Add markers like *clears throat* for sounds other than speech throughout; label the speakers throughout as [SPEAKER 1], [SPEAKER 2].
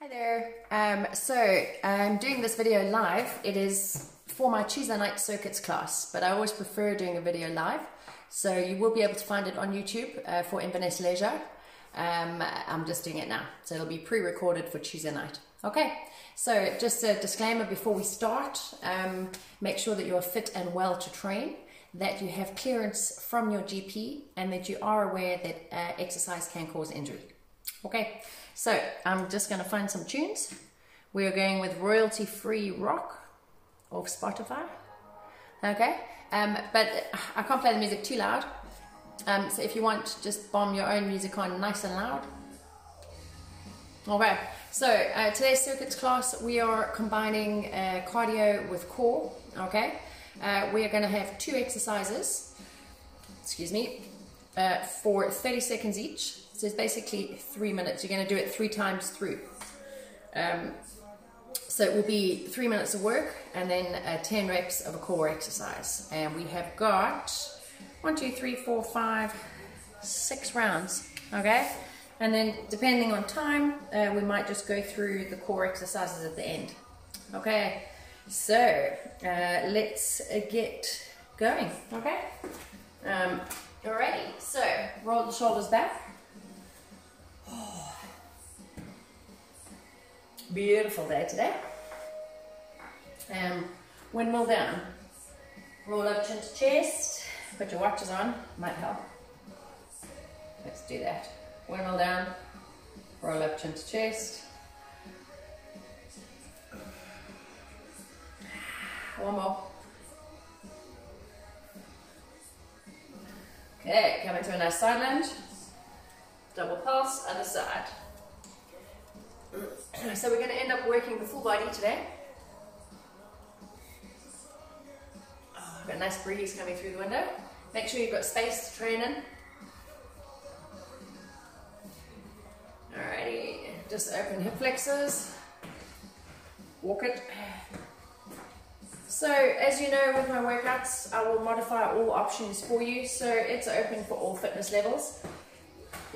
[SPEAKER 1] Hi there. Um, so I'm doing this video live. It is for my Tuesday night circuits class, but I always prefer doing a video live. So you will be able to find it on YouTube uh, for Inverness Leisure. Um, I'm just doing it now, so it'll be pre-recorded for Tuesday night. Okay, so just a disclaimer before we start. Um, make sure that you are fit and well to train, that you have clearance from your GP, and that you are aware that uh, exercise can cause injury. Okay, so I'm just going to find some tunes. We are going with royalty free rock off Spotify. Okay, um, but I can't play the music too loud. Um, so if you want, just bomb your own music on nice and loud. Okay, so uh, today's circuits class, we are combining uh, cardio with core. Okay, uh, we are going to have two exercises, excuse me, uh, for 30 seconds each. So it's basically three minutes. You're going to do it three times through. Um, so it will be three minutes of work and then uh, 10 reps of a core exercise. And we have got one, two, three, four, five, six rounds. Okay. And then depending on time, uh, we might just go through the core exercises at the end. Okay. So uh, let's uh, get going. Okay. Um, alrighty. So roll the shoulders back. Beautiful day today. Um, windmill down. Roll up chin to chest. Put your watches on. Might help. Let's do that. Windmill down. Roll up chin to chest. One more. Okay, coming to a nice side lunge. Double pass, other side. *clears throat* So we're going to end up working the full body today. Oh, got a nice breeze coming through the window. Make sure you've got space to train in. Alrighty, just open hip flexors. Walk it. So as you know with my workouts, I will modify all options for you. So it's open for all fitness levels.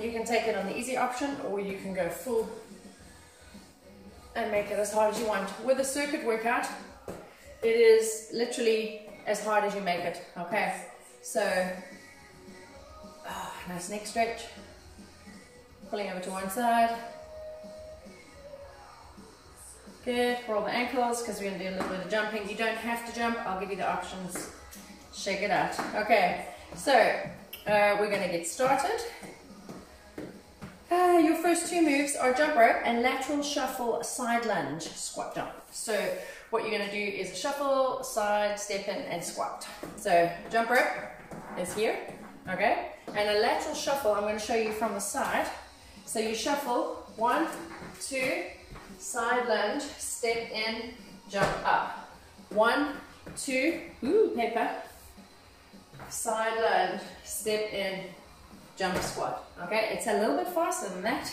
[SPEAKER 1] You can take it on the easy option or you can go full and make it as hard as you want. With a circuit workout, it is literally as hard as you make it, okay? So, oh, nice neck stretch. Pulling over to one side. Good, roll the ankles because we're gonna do a little bit of jumping. You don't have to jump, I'll give you the options. Shake it out. Okay, so uh, we're gonna get started. Uh, your first two moves are jump rope and lateral shuffle side lunge squat jump. So what you're going to do is a shuffle, side, step in and squat. So jump rope is here, okay? And a lateral shuffle I'm going to show you from the side. So you shuffle, one, two, side lunge, step in, jump up. One, two, ooh, paper, side lunge, step in, jump squat. Okay, it's a little bit faster than that.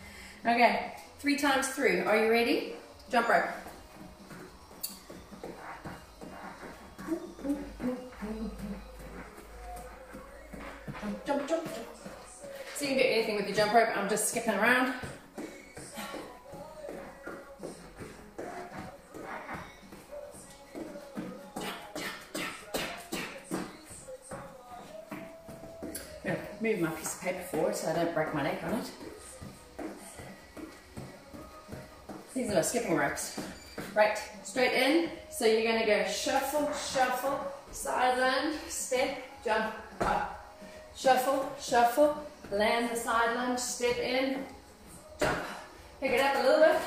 [SPEAKER 1] *laughs* okay, three times through. Are you ready? Jump rope. Jump, jump, jump. So you can do anything with your jump rope. I'm just skipping around. Move my piece of paper forward so I don't break my neck on it. These are my skipping ropes. Right, straight in. So you're gonna go shuffle, shuffle, side lunge, step, jump, up. Shuffle, shuffle, land the side lunge, step in, jump. Pick it up a little bit.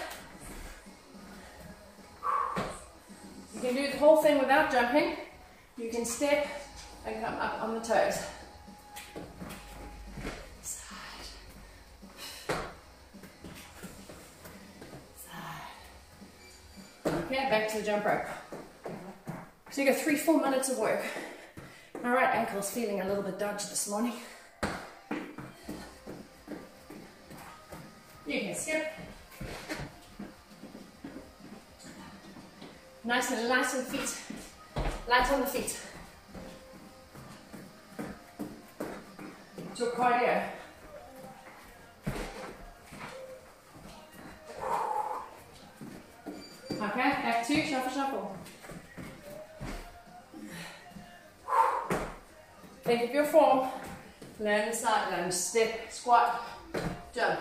[SPEAKER 1] You can do the whole thing without jumping. You can step and come up on the toes. Okay, back to the jump rope. So you got three full minutes of work. My right ankle's feeling a little bit dodgy this morning. You can skip. Nice and nice the feet. Light on the feet. To cardio. Think of your form. land the side lunge, step, squat, jump.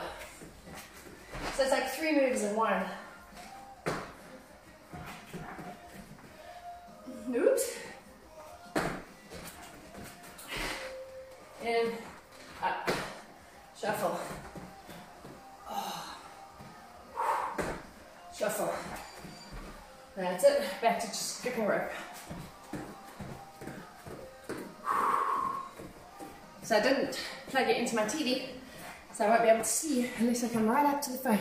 [SPEAKER 1] So it's like three moves in one. Oops. In, up, shuffle. Shuffle. That's it. Back to just skipping rope. So I didn't plug it into my TV, so I won't be able to see unless I come right up to the phone.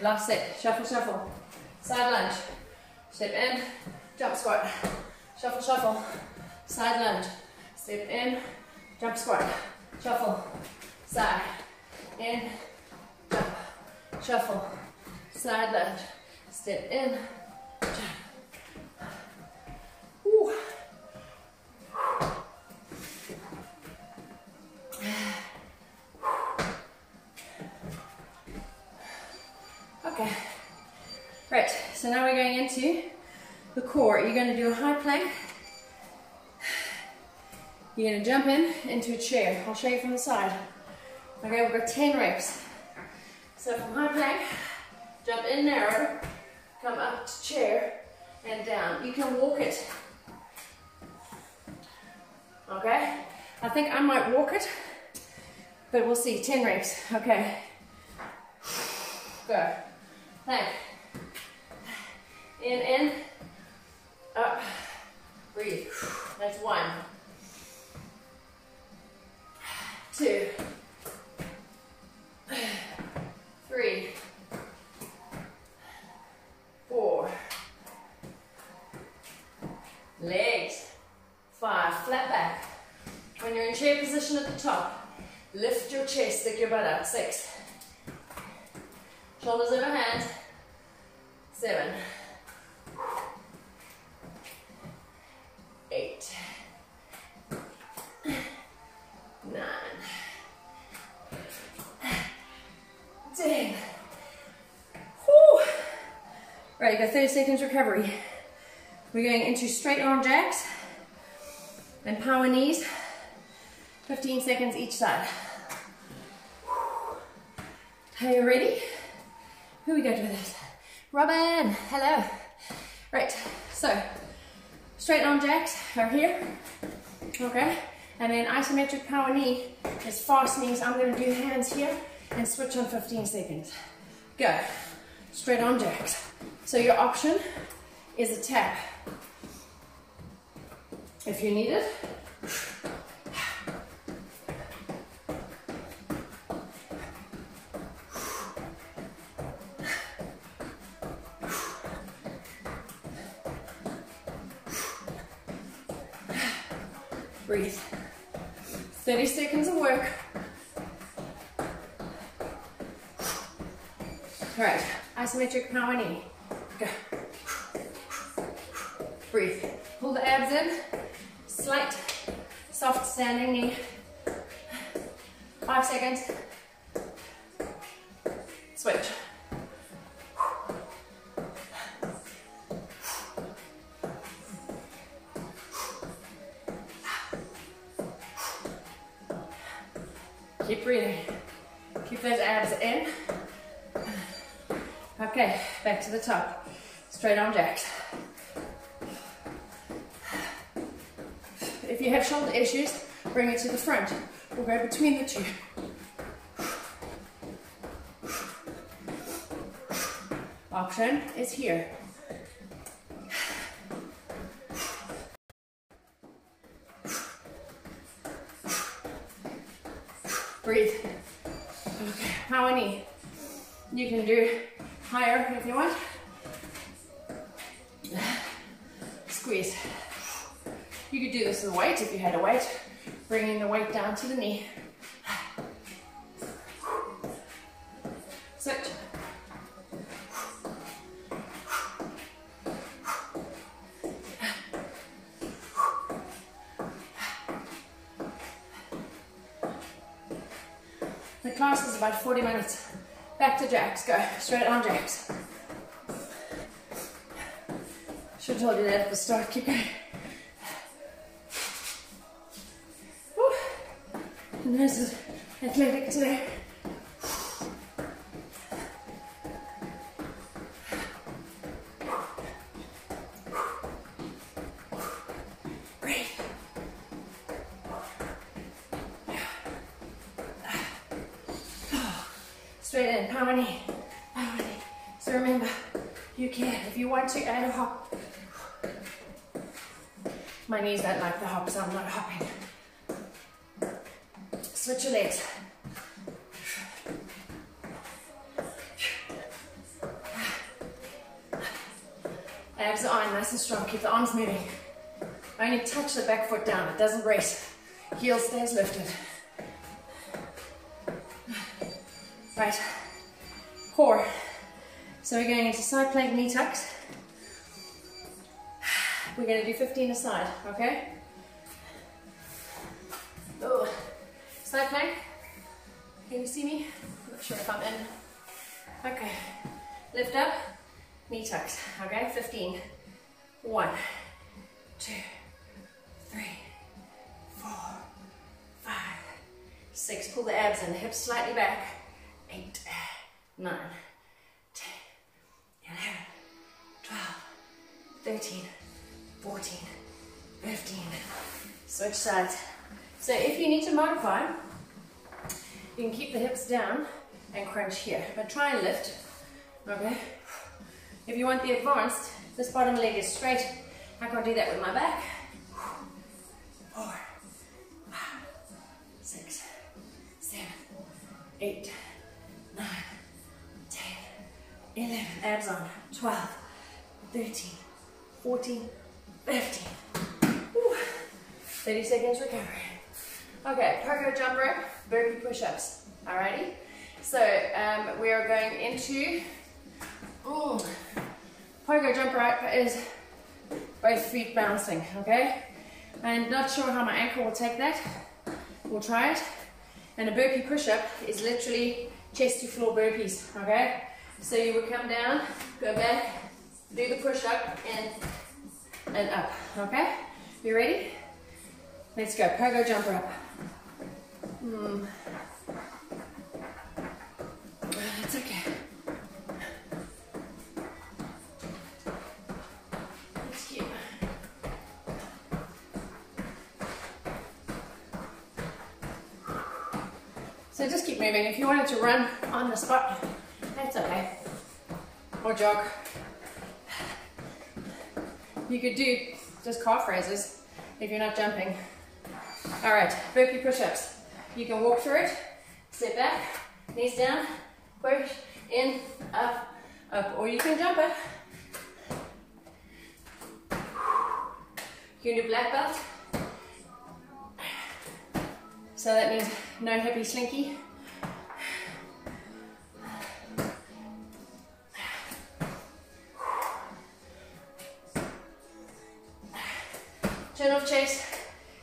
[SPEAKER 1] Last set. Shuffle, shuffle. Side lunge. Step in. Jump squat. Shuffle, shuffle. Side lunge. Step in. Jump squat. Shuffle. Side. In. Jump. Shuffle. Side lunge. Step in. Jump. Ooh. Okay. Right, so now we're going into the core. You're going to do a high plank. You're to jump in into a chair. I'll show you from the side. Okay, we've got 10 reps. So from high plank, jump in narrow, come up to chair, and down. You can walk it. Okay? I think I might walk it, but we'll see. 10 reps. Okay. Go. Plank. In, in, up, breathe. That's one. Two. Three. Four. Legs. Five. Flat back. When you're in chair position at the top, lift your chest, stick your butt up. Six. Shoulders over hands. Seven. Eight. Right, you got 30 seconds recovery. We're going into straight arm jacks and power knees. 15 seconds each side. Are you ready? Who we go to with this? Robin, hello. Right, so straight arm jacks are here. Okay, and then isometric power knee is fast knees. I'm gonna do hands here and switch on 15 seconds. Go, straight arm jacks. So your option is a tap. If you need it, Breathe. 30 seconds of work. All right, isometric power knee. Slight, soft standing knee. Five seconds. Switch. Keep breathing. Keep those abs in. Okay, back to the top. Straight arm jacks. If you have shoulder issues, bring it to the front. We'll go between the two. Option is here. Breathe. Okay, power knee. You can do higher if you want. some weight if you had a weight. Bringing the weight down to the knee. Sit. The class is about 40 minutes. Back to jacks, go. Straight arm jacks. Should have told you that at the start, keep going. Straight in, power knee, power knee. So remember, you can, if you want to, add a hop. My knees don't like the hop, so I'm not hopping. Switch your legs. Abs are on, nice and strong. Keep the arms moving. Only touch the back foot down. It doesn't brace. Heel stays lifted. Right, core. So we're going into side plank knee tucks. We're going to do 15 aside, okay? Oh, side plank. Can you see me? I'm not sure if I'm in. Okay, lift up, knee tucks, okay? 15. 9, 10, 11, 12, 13, 14, 15. Switch sides. So if you need to modify, you can keep the hips down and crunch here, but try and lift, okay? If you want the advanced, this bottom leg is straight. I can't do that with my back. Four, five, six, seven, eight, nine, 11, abs on, 12, 13, 14, 15. Woo. 30 seconds recovery. Okay, pogo jump rope, burpee push-ups. Alrighty? So um, we are going into ooh, pogo jump rope is both feet bouncing, okay? I'm not sure how my ankle will take that. We'll try it. And a burpee push-up is literally chest to floor burpees, okay? So you would come down, go back, do the push up and, and up, okay? You ready? Let's go, pogo jumper up. Hmm. It's okay. So just keep moving. If you wanted to run on the spot. Or jog. You could do just calf raises if you're not jumping. All right, burpee push-ups. You can walk through it, sit back, knees down, push, in, up, up, or you can jump it. You can do black belt. So that means no hippie slinky.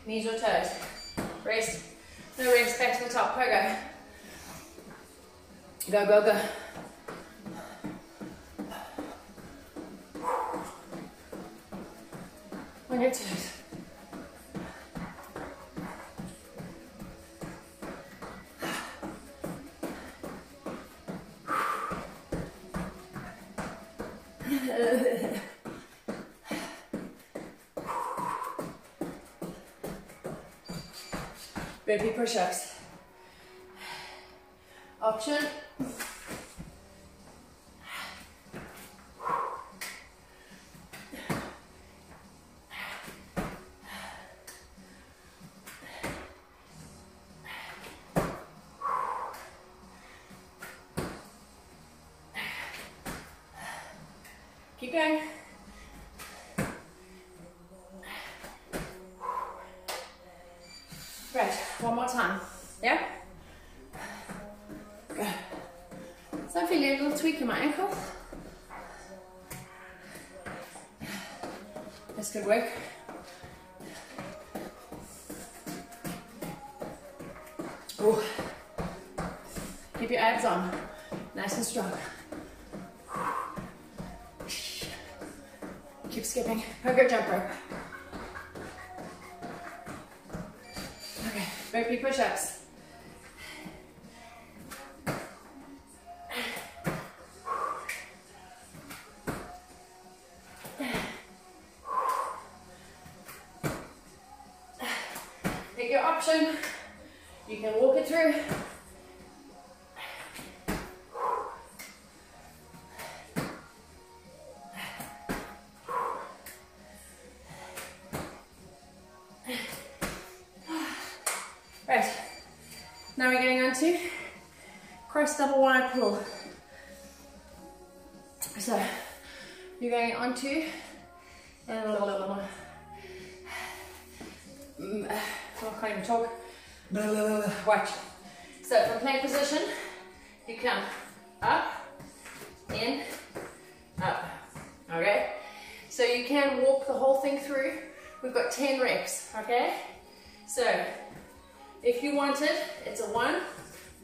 [SPEAKER 1] Knees or toes. Rest. No rest, back to the top. Pogo. Go, go, go. On your toes. Burpee push-ups. Option. Keep skipping. Pogo jump rope. Okay, burpee push-ups.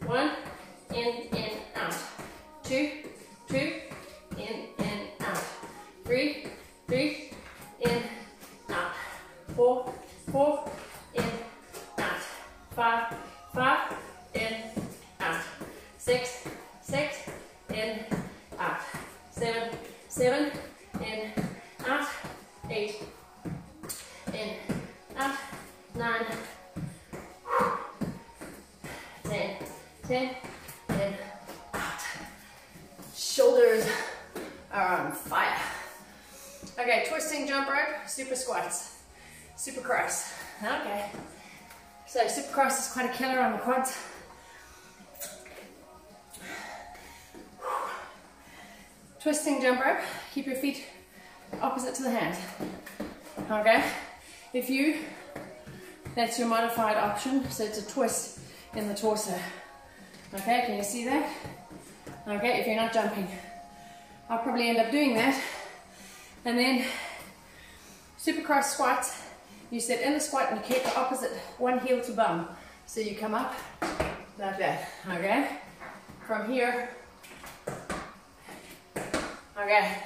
[SPEAKER 1] One, in, that's your modified option, so it's a twist in the torso. Okay, can you see that? Okay, if you're not jumping. I'll probably end up doing that. And then super cross squats. You sit in the squat and you keep the opposite one heel to bum. So you come up like that, okay? From here, okay.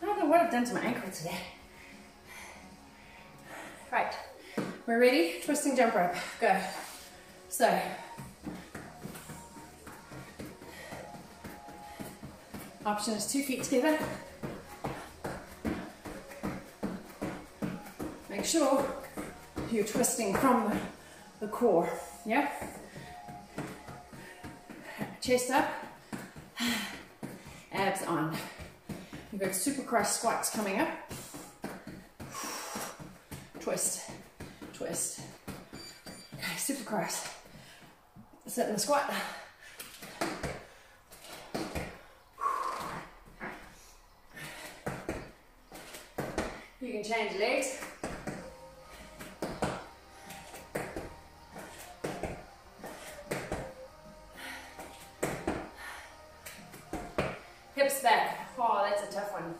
[SPEAKER 1] I don't know what I've done to my ankle today. Right, we're ready, twisting jump rope, go. So, option is two feet together. Make sure you're twisting from the, core, yeah? Chest up, abs on. We've got super cross squats coming up. Twist, twist. Okay, super cross. Sit in the squat. You can change legs. Hips back. Oh, that's a tough one.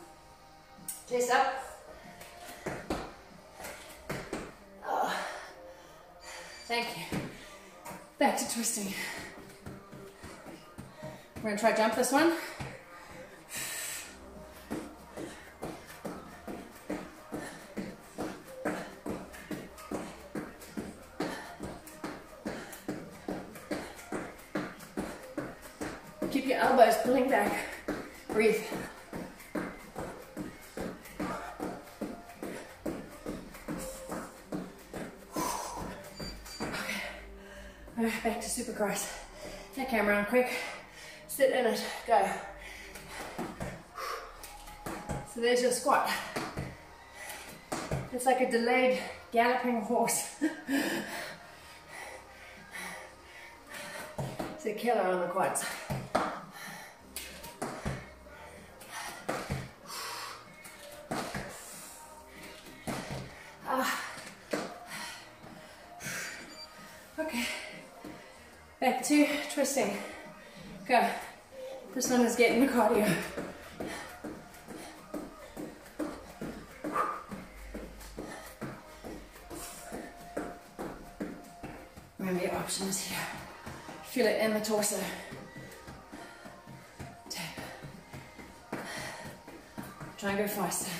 [SPEAKER 1] Chest up. Back to twisting. We're gonna try jump this one. Back to cross. That camera on quick. Sit in it. Go. So there's your squat. It's like a delayed galloping horse. *laughs* it's a killer on the quads. resting. Go. This one is getting the cardio. Remember your options here. Feel it in the torso. Tap. Try and go faster.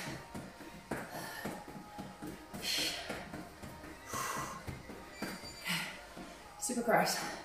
[SPEAKER 1] Super cross.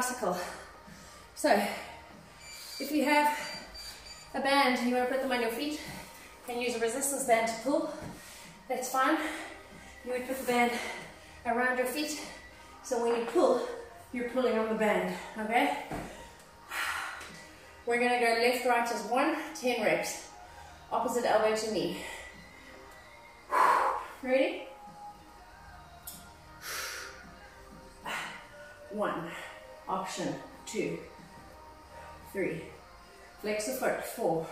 [SPEAKER 1] Bicycle. So, if you have a band and you want to put them on your feet and use a resistance band to pull, that's fine. You would put the band around your feet, so when you pull, you're pulling on the band, okay? We're gonna go left, right as one, 10 reps. Opposite elbow to knee. Ready? One, option, two, three. Flex the foot, four,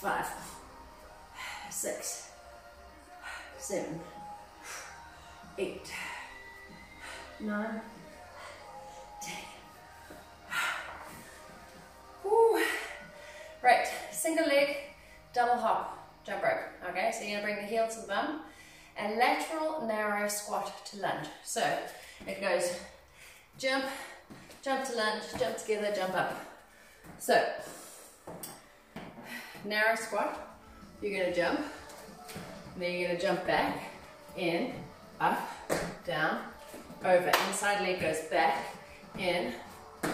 [SPEAKER 1] five, six, seven, eight, nine, ten. Right, single leg, double hop, jump rope. Okay, so you're gonna bring the heel to the bum and lateral narrow squat to lunge. So it goes jump, jump to lunge, jump together, jump up. So narrow squat, you're gonna jump, then you're gonna jump back, in, up, down, over. Inside leg goes back, in,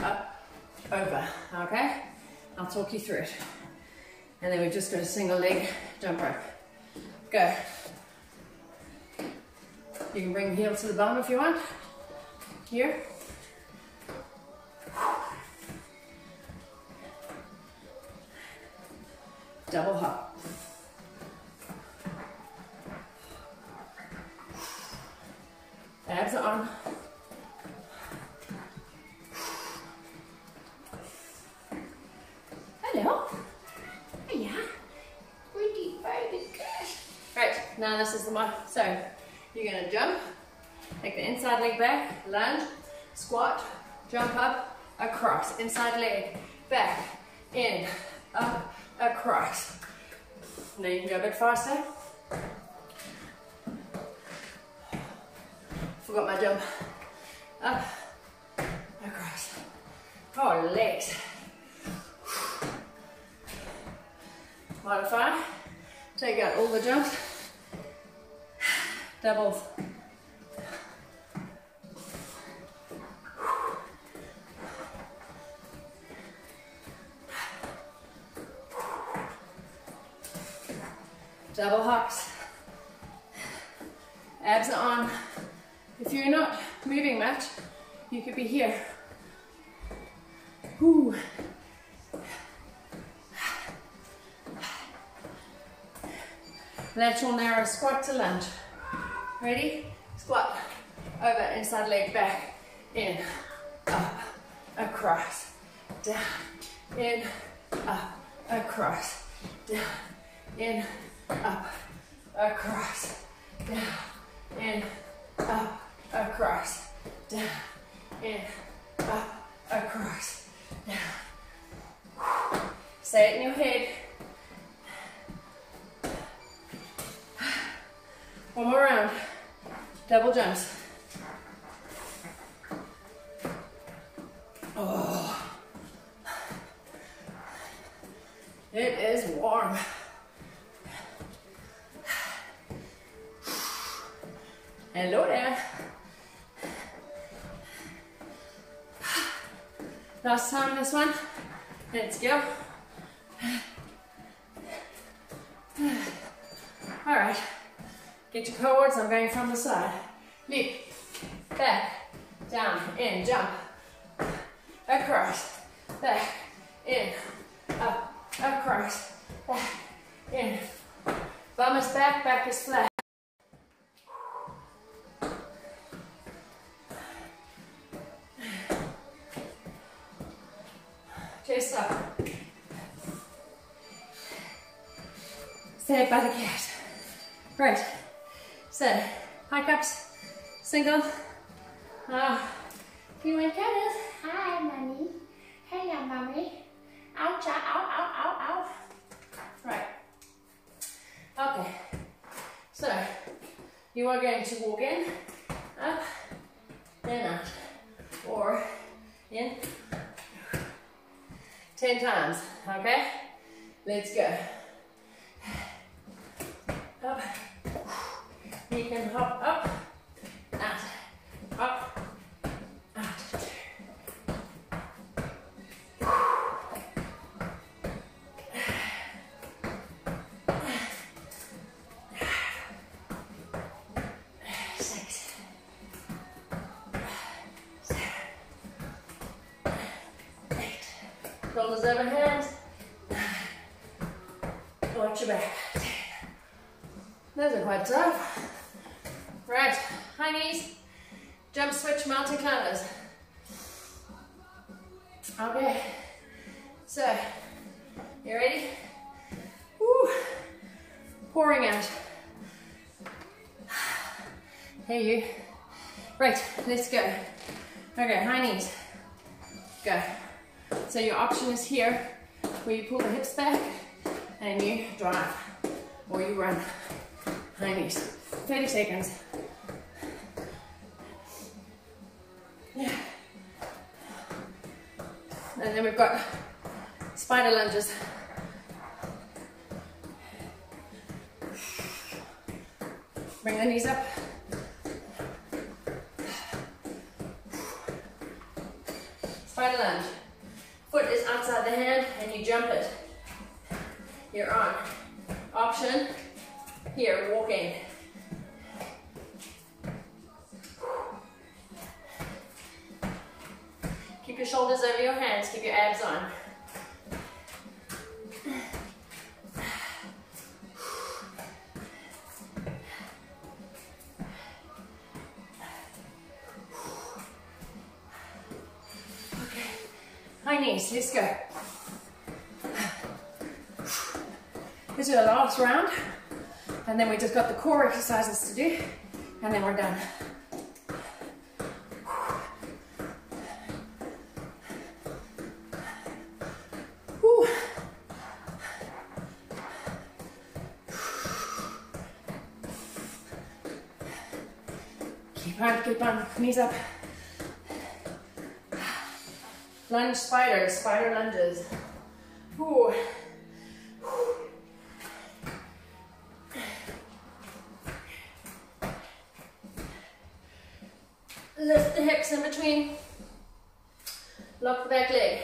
[SPEAKER 1] up, over. Okay? I'll talk you through it. And then we've just got a single leg jump rope. Go. You can bring heel to the bum if you want. Here. Double hop. Abs on. Hello. Hiya. Pretty Right, now this is the one. So you're gonna jump, take the inside leg back, lunge, squat, jump up, across. Inside leg, back, in, up, across. Now you can go a bit faster. Forgot my jump. Up, uh, across. Oh, legs. Modify. Take out all the jumps. Doubles. Double hops. Abs are on. If you're not moving much, you could be here. Ooh. Lateral narrow squat to lunge. Ready? Squat. Over, inside leg back. In, up, across, down, in, up, across, down, in, Uh, up, across, down, in, up, across, down, in, up, across, down. Say it in your head. One more round. Double jumps. Oh. It is warm. Hello there. Last time this one. Let's go. All right. Get your cohorts, I'm going from the side. Leap, back, down, in, jump, single. Ah, you want cat
[SPEAKER 2] Hi, mommy. Hello, mommy. Ouch, ow, ow, ow, ow.
[SPEAKER 1] Right. Okay. So, you are going to walk in, up, then out, or in, ten times. Okay. Let's go. Up. You can hop up, Shoulders hands. Watch your back. Those are quite tough. Right, high knees, jump switch mountain climbers. Okay, so, you ready? Woo. Pouring out. Hey you. Right, let's go. Okay, high knees. So your option is here, where you pull the hips back and you drive or you run. High knees. 30 seconds. Yeah. And then we've got spider lunges. Bring the knees up. Spider lunge. Hand and you jump it. You're on. Option here, walking. Keep your shoulders over your hands, keep your abs on. Core exercises to do. And then we're done. Keep on, keep on, knees up. Lunge spider, spider lunges. Ooh. Lift the hips in between. Lock the back leg.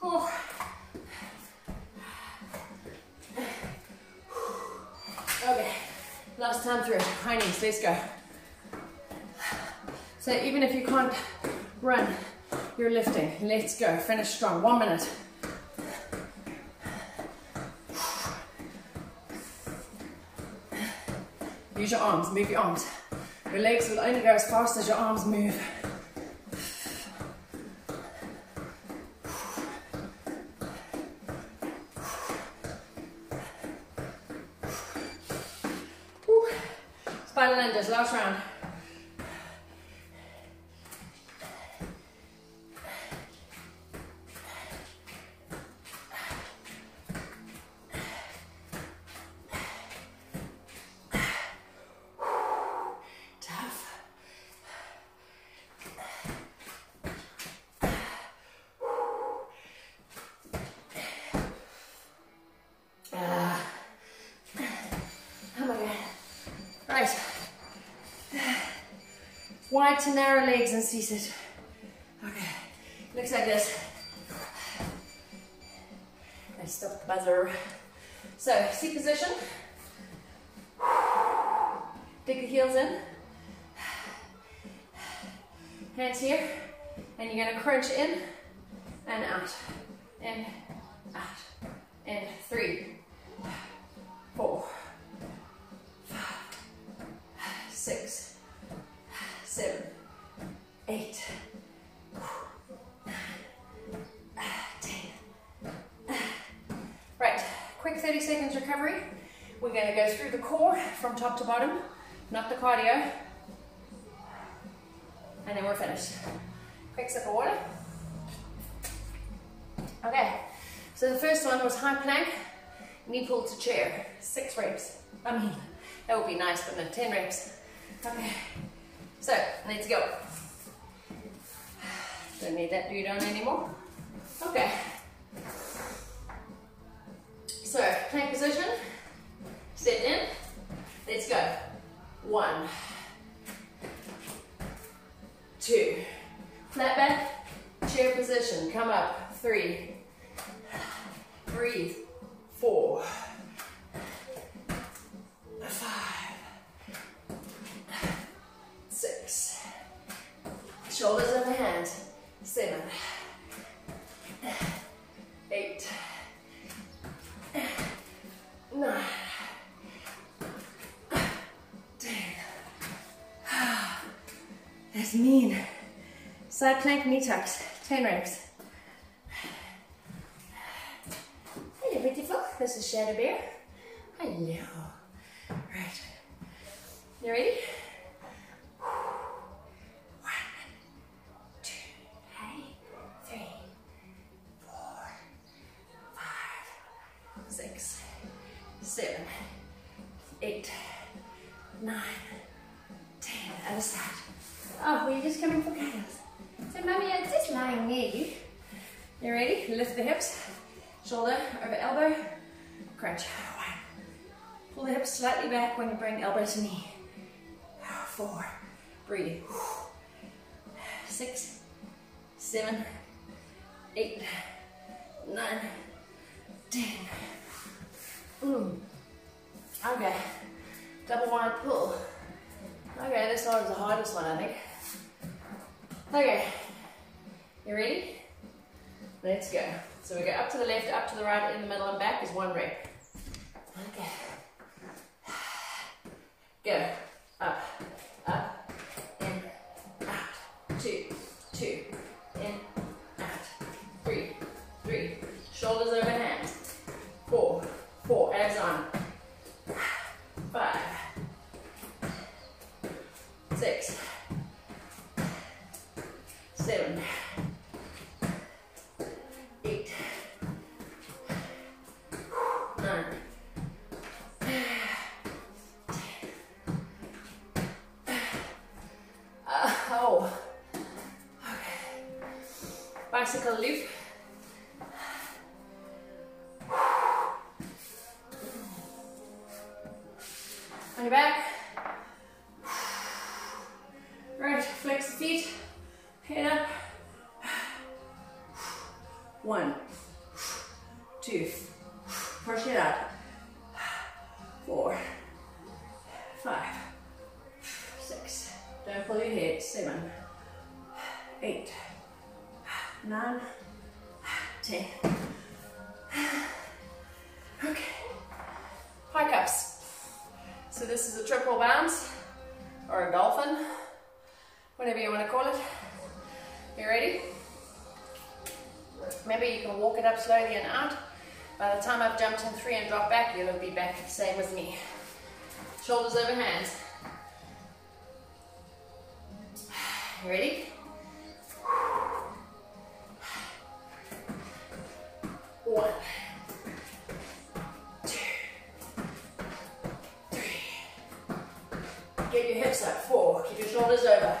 [SPEAKER 1] Oh. Okay, last time through. High knees, let's go. So even if you can't run, you're lifting. Let's go. Finish strong. One minute. Use your arms, move your arms. Your legs will only go as fast as your arms move. Spider lunges, last round. Wide to narrow legs and seated. Okay. Looks like this. I stop the buzzer. So, seat position. Dig the heels in. Hands here. And you're to crunch in Of water. Okay, so the first one was high plank, knee pull to chair, six reps. I mean, that would be nice, but no, 10 reps. Okay, so let's go. Don't need that dude on anymore. Okay. So, plank position, step in, let's go. One, two, flat back, chair position, come up, three, breathe, four, five, six, shoulders over hands, seven, eight, nine, ten. *sighs* That's mean. Side plank knee tucks, 10 reps. Hello, beautiful. This is Shadow Bear. Hello. Right. You ready? When you bring elbow to knee. Four. Breathe. Six, seven, Abs on. Five, six, this is a triple bounce or a dolphin whatever you want to call it. You ready? Maybe you can walk it up slowly and out. By the time I've jumped in three and dropped back, you'll be back the same with me. Shoulders over hands. You ready? One, hips up. Four. Keep your shoulders over.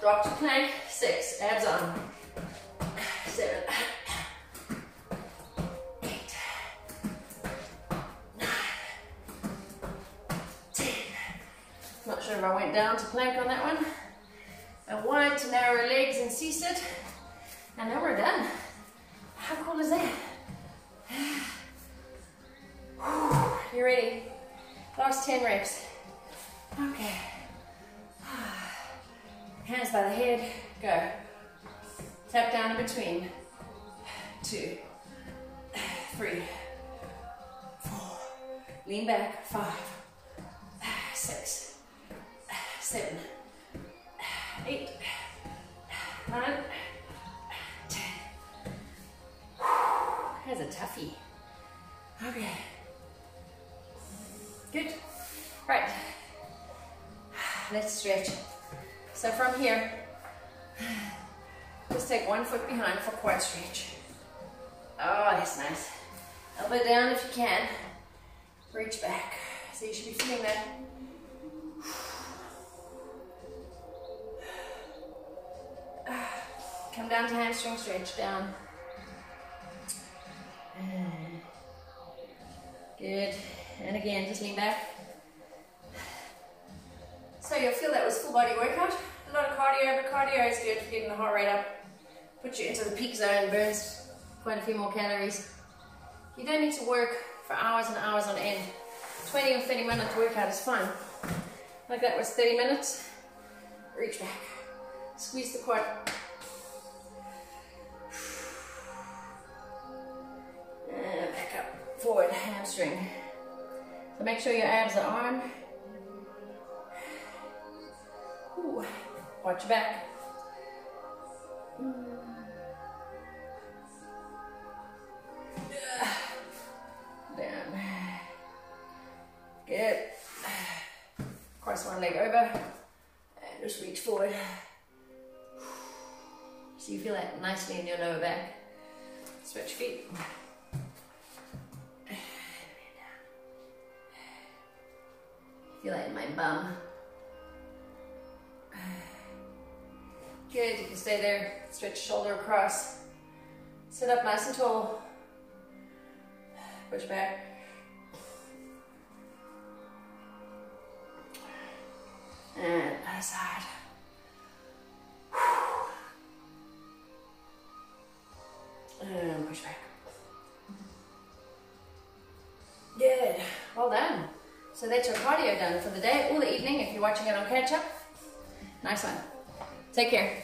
[SPEAKER 1] Drop to plank, six, abs on. Seven, eight, nine, ten. Not sure if I went down to plank on that one. And wide to narrow legs and C-sit. And now we're done. How cool is that? *sighs* You ready? Last 10 reps. Okay. *sighs* Hands by the head, go. Tap down in between. Two, *sighs* three, four. Lean back, five, *sighs* six, seven, eight, nine, ten. That's a toughie. Okay. Let's stretch. So from here, *sighs* just take one foot behind for quad stretch. Oh, that's nice. Elbow down if you can. Reach back. So you should be feeling that. *sighs* Come down to hamstring stretch, down. Good. And again, just lean back. So you'll feel that was full body workout. A lot of cardio, but cardio is good for getting the heart rate up. Put you into the peak zone, burns quite a few more calories. You don't need to work for hours and hours on end. 20 or 30 minute workout is fine. Like that was 30 minutes. Reach back. Squeeze the quad. And back up. Forward, hamstring. So make sure your abs are on. Ooh. Watch your back. Mm. Down. Good. Cross one leg over and just reach forward. So you feel that nicely in your lower back. Switch feet. Feel that in my bum. Good, you can stay there. Stretch shoulder across. Sit up nice and tall. Push back. And other side. And push back. Good. Well done. So that's your cardio done for the day or the evening if you're watching it on catch up. Nice one. Take care.